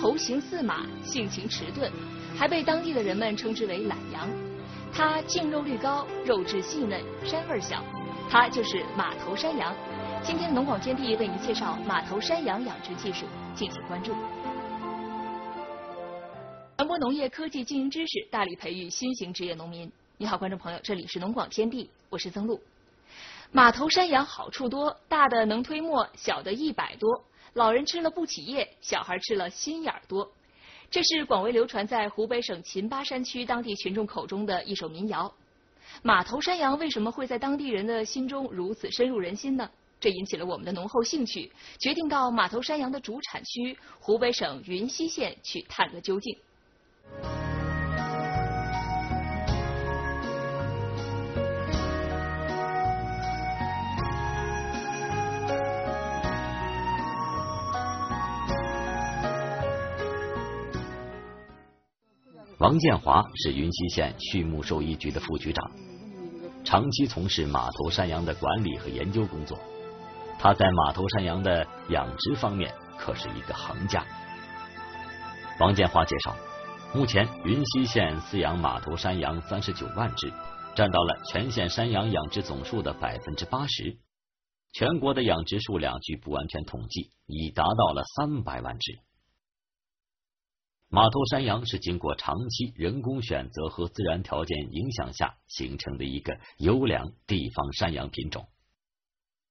头形似马，性情迟钝，还被当地的人们称之为懒羊。它净肉率高，肉质细嫩，膻味小。它就是马头山羊。今天农广天地为您介绍马头山羊养殖技术，敬请关注。传播农业科技经营知识，大力培育新型职业农民。你好，观众朋友，这里是农广天地，我是曾露。马头山羊好处多，大的能推磨，小的一百多。老人吃了不起夜，小孩吃了心眼儿多。这是广为流传在湖北省秦巴山区当地群众口中的一首民谣。马头山羊为什么会在当地人的心中如此深入人心呢？这引起了我们的浓厚兴趣，决定到马头山羊的主产区湖北省云溪县去探个究竟。王建华是云溪县畜牧兽医局的副局长，长期从事马头山羊的管理和研究工作。他在马头山羊的养殖方面可是一个行家。王建华介绍，目前云溪县饲养马头山羊三十九万只，占到了全县山羊养殖总数的百分之八十。全国的养殖数量据不完全统计，已达到了三百万只。马头山羊是经过长期人工选择和自然条件影响下形成的一个优良地方山羊品种。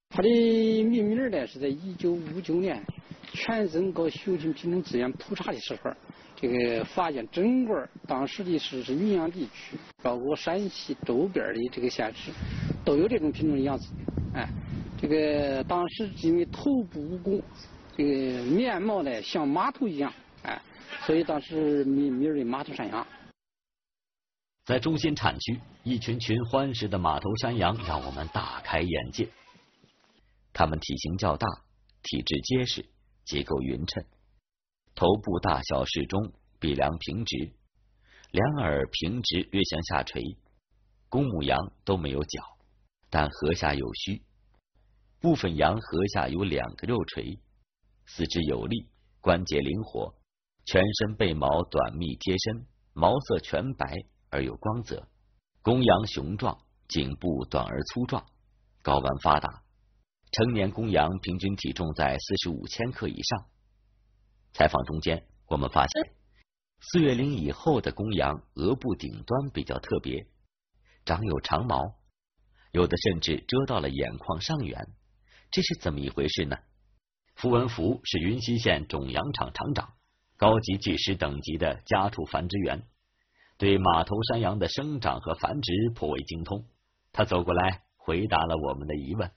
它的命名呢是在一九五九年全省搞雄性品种资源普查的时候，这个发现整个当时的是是云阳地区，包括山西周边的这个县市都有这种品种的羊子。哎，这个当时因为头部无弓，这个面貌呢像马头一样，所以当时名名为马头山羊。在中心产区，一群群欢实的马头山羊让我们大开眼界。它们体型较大，体质结实，结构匀称，头部大小适中，鼻梁平直，两耳平直略向下垂。公母羊都没有角，但颌下有须。部分羊颌下有两个肉垂，四肢有力，关节灵活。全身被毛短密贴身，毛色全白而有光泽。公羊雄壮，颈部短而粗壮，睾丸发达。成年公羊平均体重在四十五千克以上。采访中间，我们发现四月龄以后的公羊额部顶端比较特别，长有长毛，有的甚至遮到了眼眶上缘。这是怎么一回事呢？符文福是云溪县种羊场场长。高级技师等级的家畜繁殖员，对马头山羊的生长和繁殖颇为精通。他走过来回答了我们的疑问。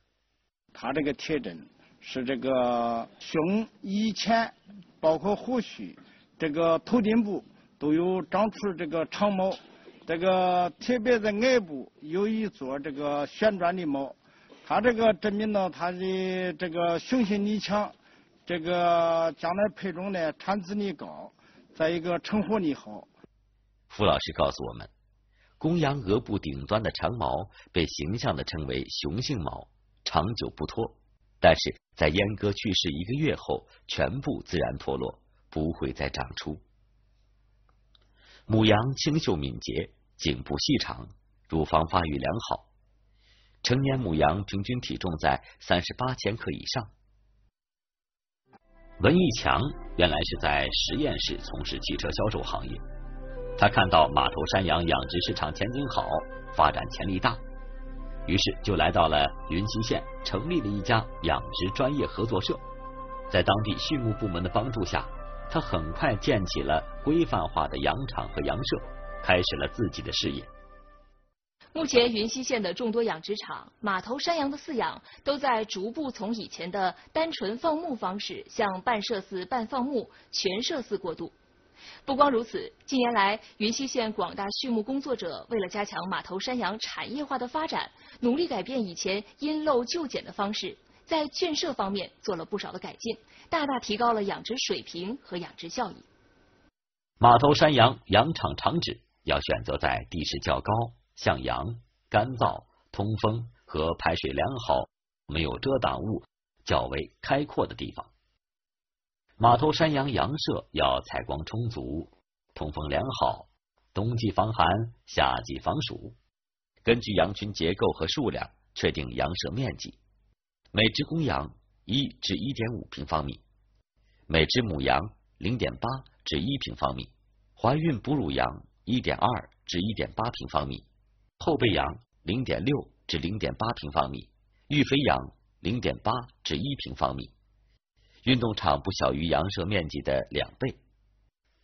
他这个特征是这个胸以前包括胡须，这个头顶部都有长出这个长毛，这个特别在额部有一撮这个旋转的毛。它这个证明了它的这个雄性力强。这个将来配种呢，产子力高，再一个成活力好。傅老师告诉我们，公羊额部顶端的长毛被形象的称为雄性毛，长久不脱，但是在阉割去世一个月后，全部自然脱落，不会再长出。母羊清秀敏捷，颈部细长，乳房发育良好，成年母羊平均体重在三十八千克以上。文艺强原来是在实验室从事汽车销售行业，他看到马头山羊养殖市场前景好，发展潜力大，于是就来到了云溪县，成立了一家养殖专业合作社。在当地畜牧部门的帮助下，他很快建起了规范化的羊场和羊舍，开始了自己的事业。目前，云溪县的众多养殖场马头山羊的饲养都在逐步从以前的单纯放牧方式向半设饲半放牧、全设饲过渡。不光如此，近年来，云溪县广大畜牧工作者为了加强马头山羊产业化的发展，努力改变以前因陋就简的方式，在圈舍方面做了不少的改进，大大提高了养殖水平和养殖效益。马头山羊羊场场址要选择在地势较高。向阳、干燥、通风和排水良好、没有遮挡物、较为开阔的地方。马头山羊羊舍要采光充足，通风良好，冬季防寒，夏季防暑。根据羊群结构和数量确定羊舍面积，每只公羊一至一点五平方米，每只母羊零点八至一平方米，怀孕哺乳羊一点二至一点八平方米，后备羊零点六至零点八平方米，育肥羊零点八至一平方米。运动场不小于羊舍面积的两倍。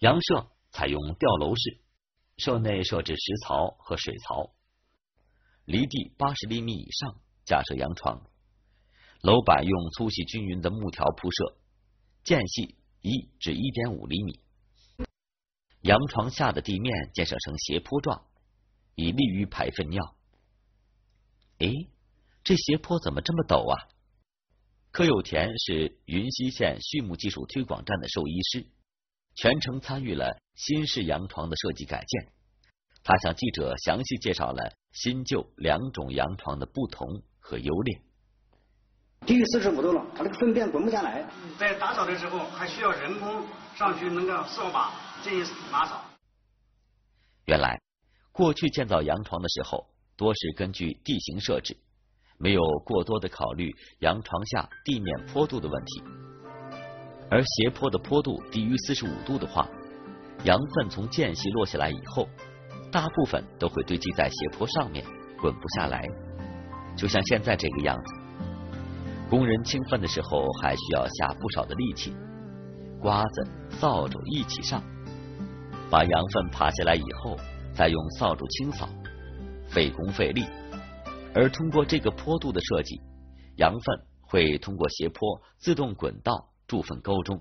羊舍采用吊楼式，舍内设置食槽和水槽。离地八十厘米以上架设羊床，楼板用粗细均匀的木条铺设，间隙一至一点五厘米。羊床下的地面建设成斜坡状，以利于排粪尿。诶，这斜坡怎么这么陡啊？柯有田是云溪县畜牧技术推广站的兽医师，全程参与了新式羊床的设计改建。他向记者详细介绍了新旧两种羊床的不同和优劣。低于四十五度了，它那个粪便滚不下来。在打扫的时候，还需要人工上去弄个扫把进行打扫。原来，过去建造羊床的时候，多是根据地形设置，没有过多的考虑羊床下地面坡度的问题。而斜坡的坡度低于四十五度的话，羊粪从间隙落下来以后。大部分都会堆积在斜坡上面，滚不下来，就像现在这个样子。工人清粪的时候还需要下不少的力气，刮子、扫帚一起上，把羊粪爬下来以后，再用扫帚清扫，费工费力。而通过这个坡度的设计，羊粪会通过斜坡自动滚到筑粪沟中。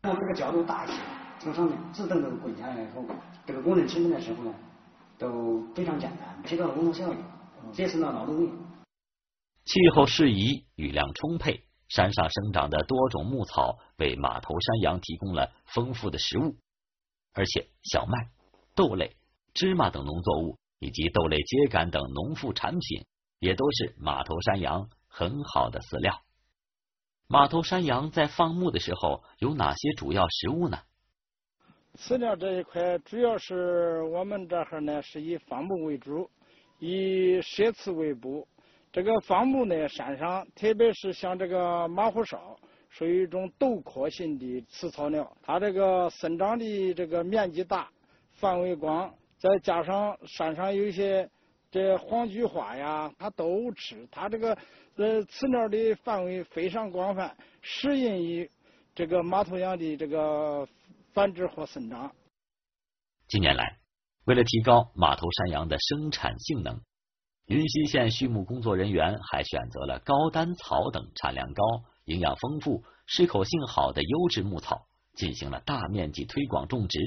让这个角度大一些。从上面自动的滚下来以后，这个工人清理的时候呢，都非常简单，提高了工作效率，节省了劳动力。气候适宜，雨量充沛，山上生长的多种牧草为马头山羊提供了丰富的食物，而且小麦、豆类、芝麻等农作物以及豆类秸秆等农副产品，也都是马头山羊很好的饲料。马头山羊在放牧的时候有哪些主要食物呢？饲料这一块，主要是我们这哈呢是以放牧为主，以舍饲为补。这个放牧呢，山上特别是像这个马虎哨，属于一种豆科性的饲草料，它这个生长的这个面积大，范围广，再加上山上有一些这黄菊花呀，它都吃。它这个呃饲料的范围非常广泛，适应于这个马头羊的这个。繁殖和生长。近年来，为了提高马头山羊的生产性能，云溪县畜牧工作人员还选择了高丹草等产量高、营养丰富、适口性好的优质牧草，进行了大面积推广种植，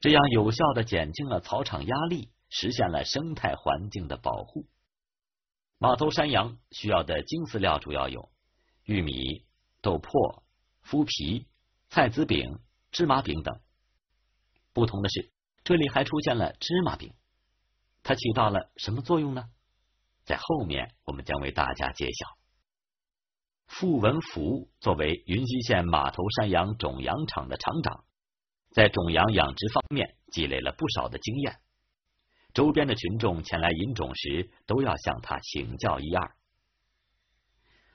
这样有效的减轻了草场压力，实现了生态环境的保护。马头山羊需要的精饲料主要有玉米、豆粕、麸皮、菜籽饼。芝麻饼等，不同的是，这里还出现了芝麻饼，它起到了什么作用呢？在后面我们将为大家揭晓。傅文福作为云溪县马头山羊种羊场的厂长，在种羊养殖方面积累了不少的经验，周边的群众前来引种时都要向他请教一二。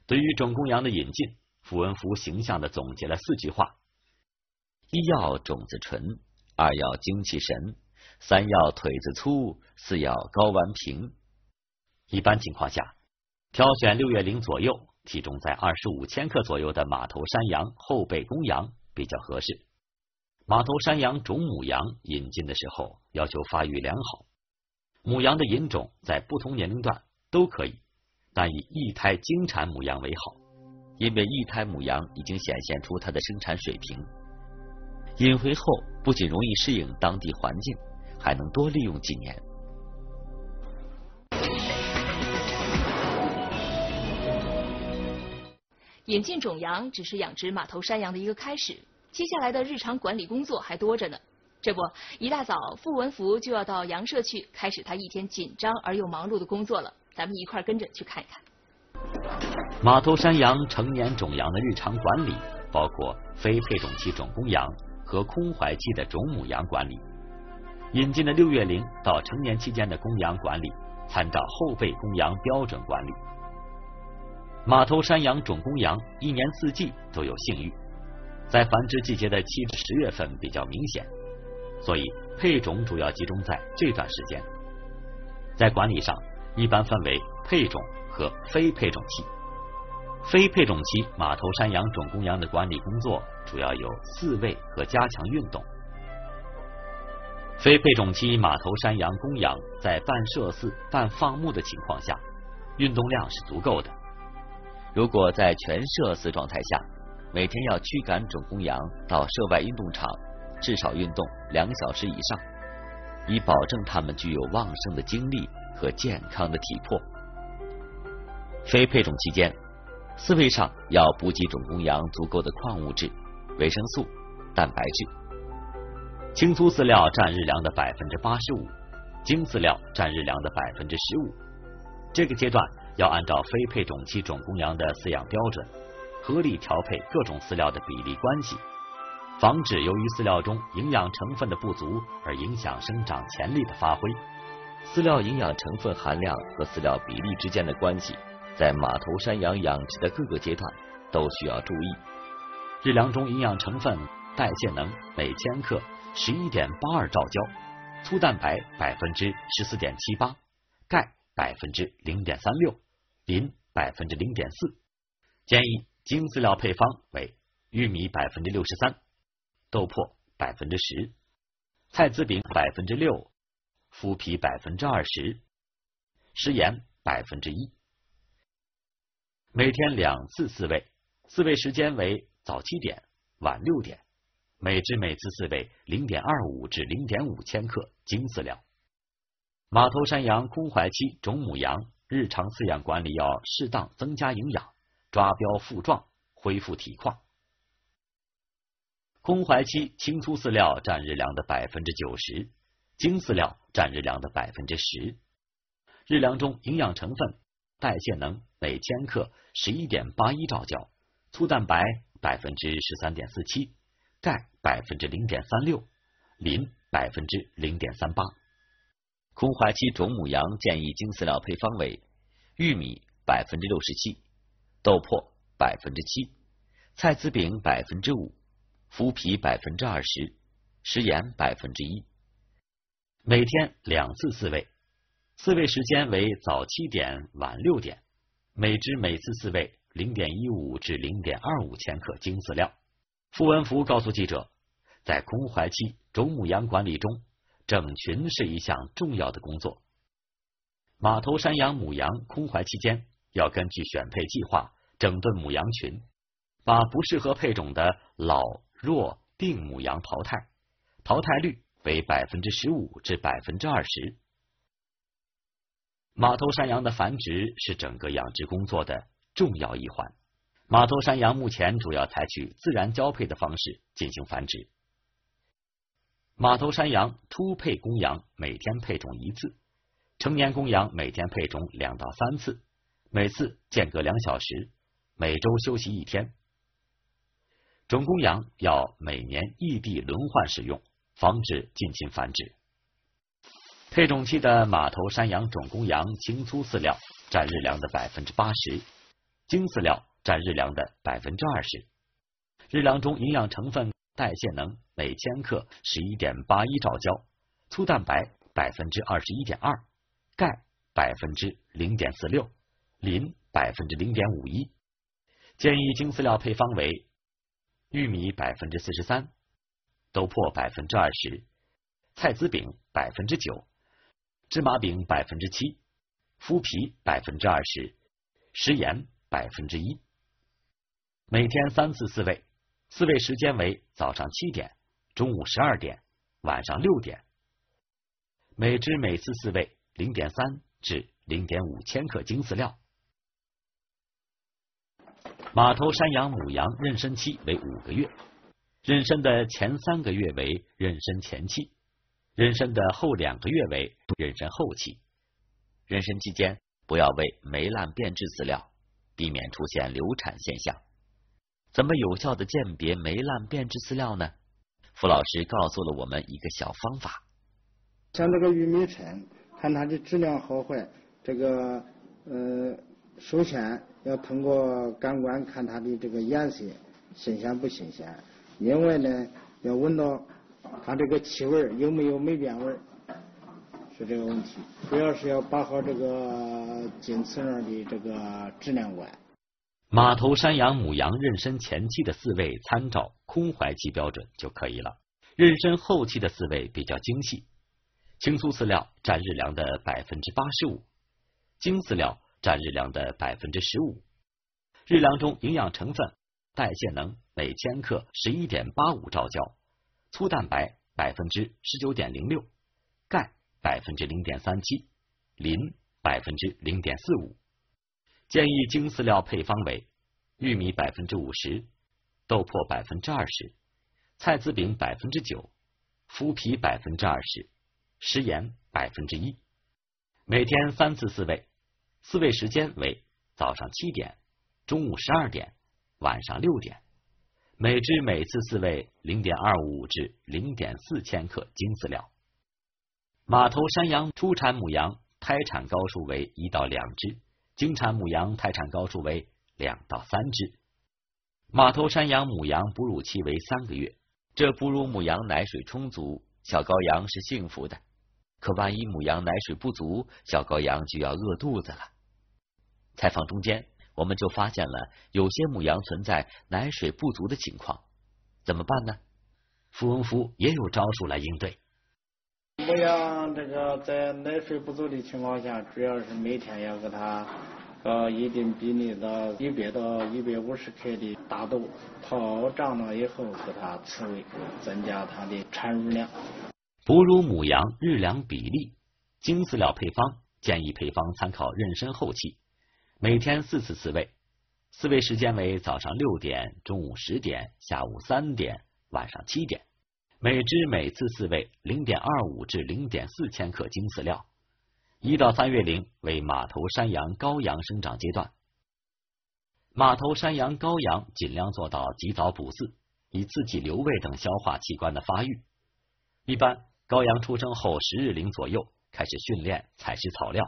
对于种公羊的引进，傅文福形象的总结了四句话。一要种子纯，二要精气神，三要腿子粗，四要睾丸平。一般情况下，挑选六月龄左右、体重在二十五千克左右的马头山羊后备公羊比较合适。马头山羊种母羊引进的时候，要求发育良好。母羊的引种在不同年龄段都可以，但以一胎经产母羊为好，因为一胎母羊已经显现出它的生产水平。引回后不仅容易适应当地环境，还能多利用几年。引进种羊只是养殖马头山羊的一个开始，接下来的日常管理工作还多着呢。这不，一大早，傅文福就要到羊舍去开始他一天紧张而又忙碌的工作了。咱们一块跟着去看一看。马头山羊成年种羊的日常管理。包括非配种期种公羊和空怀期的种母羊管理。引进的六月龄到成年期间的公羊管理，参照后备公羊标准管理。马头山羊种公羊一年四季都有性欲，在繁殖季节的七至十月份比较明显，所以配种主要集中在这段时间。在管理上，一般分为配种和非配种期。非配种期马头山羊种公羊的管理工作主要有饲喂和加强运动。非配种期马头山羊公羊在半射饲、半放牧的情况下，运动量是足够的。如果在全射饲状态下，每天要驱赶种公羊到舍外运动场，至少运动两小时以上，以保证它们具有旺盛的精力和健康的体魄。非配种期间，饲喂上要补给种公羊足够的矿物质、维生素、蛋白质。青粗饲料占日粮的百分之八十五，精饲料占日粮的百分之十五。这个阶段。要按照非配种期种公羊的饲养标准，合理调配各种饲料的比例关系，防止由于饲料中营养成分的不足而影响生长潜力的发挥。饲料营养成分含量和饲料比例之间的关系，在马头山羊养殖的各个阶段都需要注意。日粮中营养成分代谢能每千克十一点八二兆焦，粗蛋白百分之十四点七八，钙百分之零点三六。磷百分之零点四，建议精饲料配方为玉米百分之六十三，豆粕百分之十，菜籽饼百分之六，麸皮百分之二十，食盐百分之一。每天两次饲喂，饲喂时间为早七点、晚六点，每只每次饲喂零点二五至零点五千克精饲料。马头山羊空怀期种母羊。日常饲养管理要适当增加营养，抓标复壮，恢复体况。空怀期青粗饲料占日粮的百分之九十，精饲料占日粮的百分之十。日粮中营养成分代谢能每千克十一点八一兆焦，粗蛋白百分之十三点四七，钙百分之零点三六，磷百分之零点三八。空怀期种母羊建议精饲料配方为：玉米百分之六十七，豆粕百分之七，菜籽饼百分之五，麸皮百分之二十，食盐百分之一。每天两次饲喂，饲喂时间为早七点、晚六点。每只每次饲喂零点一五至零点二五千克精饲料。傅文福告诉记者，在空怀期种母羊管理中。整群是一项重要的工作。马头山羊母羊空怀期间，要根据选配计划整顿母羊群，把不适合配种的老弱病母羊淘汰，淘汰率为百分之十五至百分之二十。马头山羊的繁殖是整个养殖工作的重要一环。马头山羊目前主要采取自然交配的方式进行繁殖。马头山羊初配公羊每天配种一次，成年公羊每天配种两到三次，每次间隔两小时，每周休息一天。种公羊要每年异地轮换使用，防止近亲繁殖。配种期的马头山羊种公羊青粗饲料占日粮的百分之八十，精饲料占日粮的百分之二十，日粮中营养成分。代谢能每千克十一点八一兆焦，粗蛋白百分之二十一点二，钙百分之零点四六，磷百分之零点五一。建议精饲料配方为：玉米百分之四十三，豆粕百分之二十，菜籽饼百分之九，芝麻饼百分之七，麸皮百分之二十，食盐百分之一。每天三次饲喂。饲喂时间为早上七点、中午十二点、晚上六点。每只每次饲喂零点三至零点五千克精饲料。马头山羊母羊妊娠期为五个月，妊娠的前三个月为妊娠前期，妊娠的后两个月为妊娠后期。妊娠期间不要喂霉烂变质饲料，避免出现流产现象。怎么有效的鉴别霉烂变质饲料呢？付老师告诉了我们一个小方法。像这个玉米碜，看它的质量好坏，这个呃，首先要通过感官看它的这个颜色新鲜不新鲜，另外呢，要闻到它这个气味有没有霉变味，是这个问题。主要是要把好这个金饲料的这个质量关。马头山羊母羊妊娠前期的饲喂参照空怀期标准就可以了，妊娠后期的饲喂比较精细。青粗饲料占日粮的百分之八十五，精饲料占日粮的百分之十五。日粮中营养成分代谢能每千克十一点八五兆焦，粗蛋白百分之十九点零六，钙百分之零点三七，磷百分之零点四五。建议精饲料配方为：玉米百分之五十，豆粕百分之二十，菜籽饼百分之九，麸皮百分之二十。食盐百分之一，每天三次饲喂，饲喂时间为早上七点、中午十二点、晚上六点。每只每次饲喂零点二五至零点四千克精饲料。马头山羊初产母羊胎产高数为一到两只，经产母羊胎产高数为两到三只。马头山羊母羊哺乳期为三个月，这哺乳母羊奶水充足，小羔羊是幸福的。可万一母羊奶水不足，小羔羊就要饿肚子了。采访中间，我们就发现了有些母羊存在奶水不足的情况，怎么办呢？傅文夫也有招数来应对。母羊这个在奶水不足的情况下，主要是每天要给它呃一定比例的一百到一百五十克的大豆泡胀了以后给它饲喂，增加它的产乳量。哺乳母羊日粮比例，精饲料配方建议配方参考妊娠后期，每天四次饲喂，饲喂时间为早上六点、中午十点、下午三点、晚上七点。每只每次饲喂零点二五至零点四千克精饲料。一到三月龄为马头山羊、羔羊生长阶段，马头山羊、羔羊尽量做到及早补饲，以刺激瘤胃等消化器官的发育。一般。羔羊出生后十日龄左右开始训练采食草料，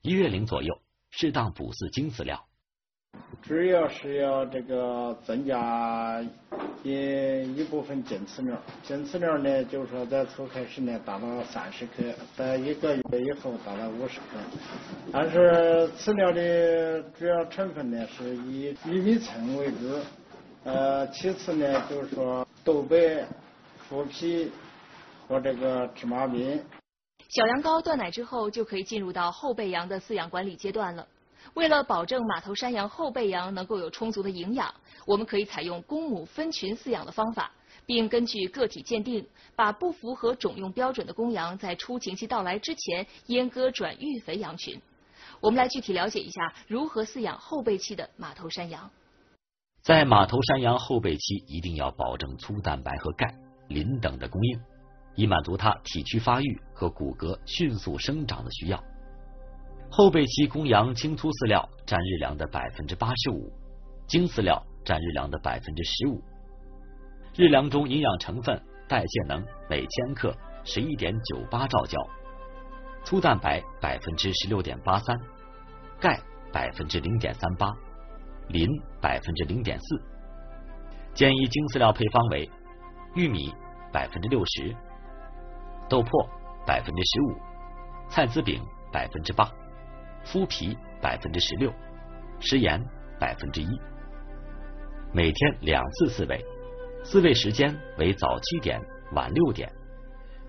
一月龄左右适当补饲精饲料。主要是要这个增加一一部分精饲料，精饲料呢，就是说在初开始呢达到三十克，在一个月以后达到五十克。但是饲料的主要成分呢是以玉米碜为主，呃，其次呢就是说豆白、麸皮。和这个芝麻饼。小羊羔断奶之后，就可以进入到后备羊的饲养管理阶段了。为了保证马头山羊后备羊能够有充足的营养，我们可以采用公母分群饲养的方法，并根据个体鉴定，把不符合种用标准的公羊在出勤期到来之前阉割转育肥羊群。我们来具体了解一下如何饲养后备期的马头山羊。在马头山羊后备期，一定要保证粗蛋白和钙、磷等的供应。以满足它体躯发育和骨骼迅速生长的需要。后备期公羊青粗饲料占日粮的百分之八十五，精饲料占日粮的百分之十五。日粮中营养成分代谢能每千克十一点九八兆焦，粗蛋白百分之十六点八三，钙百分之零点三八，磷百分之零点四。建议精饲料配方为玉米百分之六十。豆粕百分之十五，菜籽饼百分之八，麸皮百分之十六，食盐百分之一。每天两次饲喂，饲喂时间为早七点、晚六点。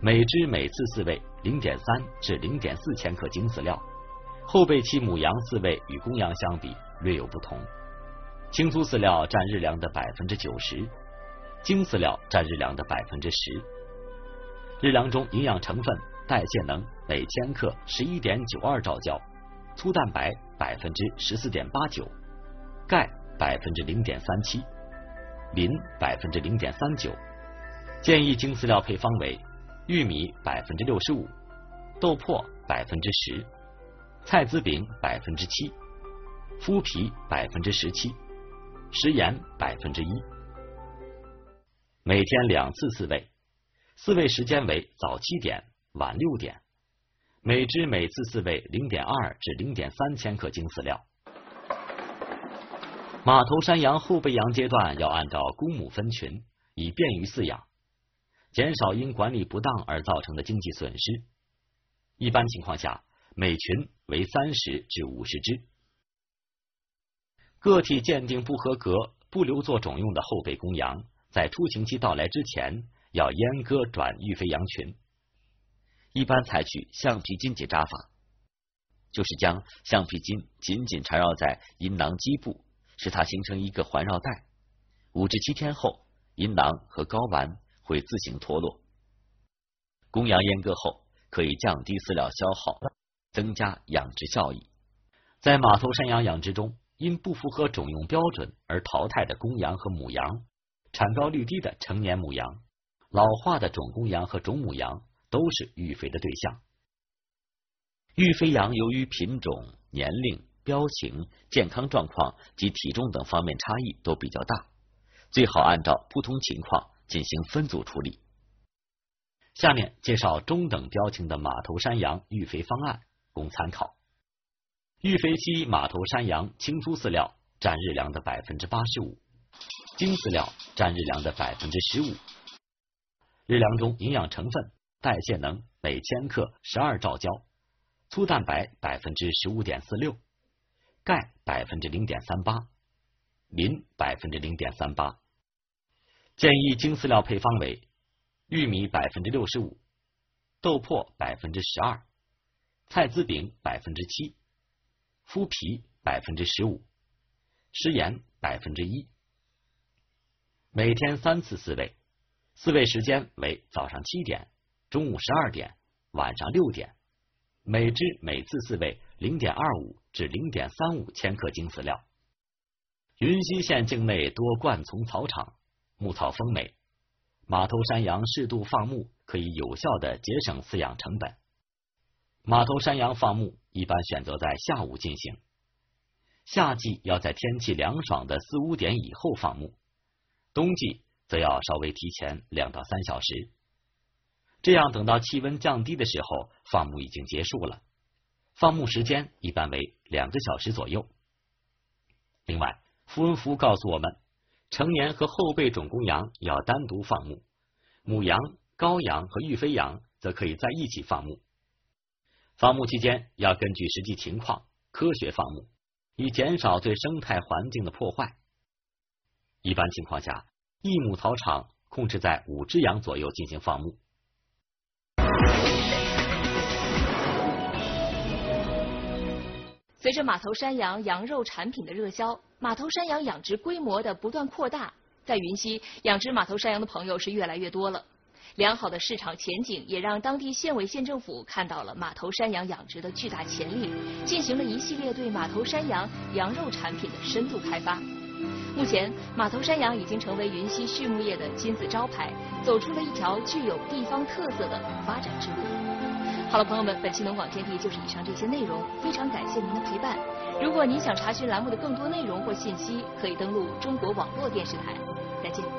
每只每次饲喂零点三至零点四千克精饲料。后备期母羊饲喂与公羊相比略有不同，青粗饲料占日粮的百分之九十，精饲料占日粮的百分之十。日粮中营养成分代谢能每千克十一点九二兆焦，粗蛋白百分之十四点八九，钙百分之零点三七，磷百分之零点三九。建议精饲料配方为玉米百分之六十五，豆粕百分之十，菜籽饼百分之七，麸皮百分之十七，食盐百分之一。每天两次饲喂，饲喂时间为早七点、晚六点。每只每次饲喂零点二至零点三千克精饲料。马头山羊后备羊阶段要按照公母分群，以便于饲养，减少因管理不当而造成的经济损失。一般情况下，每群为三十至五十只。个体鉴定不合格、不留作种用的后备公羊，在出行期到来之前，要阉割转育肥羊群。一般采取橡皮筋结扎法，就是将橡皮筋紧紧缠绕在阴囊基部。使它形成一个环绕带，五至七天后，阴囊和睾丸会自行脱落。公羊阉割后，可以降低饲料消耗，增加养殖效益。在马头山羊养殖中，因不符合种用标准而淘汰的公羊和母羊，产羔率低的成年母羊，老化的种公羊和种母羊，都是育肥的对象。育肥羊由于品种、年龄。标型、健康状况及体重等方面差异都比较大，最好按照不同情况进行分组处理。下面介绍中等标情的马头山羊育肥方案，供参考。育肥期马头山羊青粗饲料占日粮的百分之八十五，精饲料占日粮的百分之十五。日粮中营养成分、代谢能每千克十二兆焦，粗蛋白百分之十五点四六。钙百分之零点三八，磷百分之零点三八。建议精饲料配方为：玉米百分之六十五，豆粕百分之十二，菜籽饼百分之七，麸皮百分之十五，食盐百分之一。每天三次饲喂，饲喂时间为早上七点、中午十二点、晚上六点。每只每次饲喂零点二五至零点三五千克精饲料。云溪县境内多灌丛草场，牧草丰美，马头山羊适度放牧可以有效的节省饲养成本。马头山羊放牧一般选择在下午进行，夏季要在天气凉爽的四五点以后放牧，冬季则要稍微提前两到三小时。这样，等到气温降低的时候，放牧已经结束了。放牧时间一般为两个小时左右。另外，符文符告诉我们，成年和后备种公羊要单独放牧，母羊、羔羊和育肥羊则可以在一起放牧。放牧期间要根据实际情况科学放牧，以减少对生态环境的破坏。一般情况下，一亩草场控制在五只羊左右进行放牧。随着马头山羊羊肉产品的热销，马头山羊养殖规模的不断扩大，在云溪养殖马头山羊的朋友是越来越多了。良好的市场前景也让当地县委县政府看到了马头山羊养殖的巨大潜力，进行了一系列对马头山羊羊肉产品的深度开发。目前，马头山羊已经成为云溪畜牧业的金字招牌，走出了一条具有地方特色的发展之路。好了，朋友们，本期农广天地就是以上这些内容，非常感谢您的陪伴。如果您想查询栏目的更多内容或信息，可以登录中国网络电视台。再见。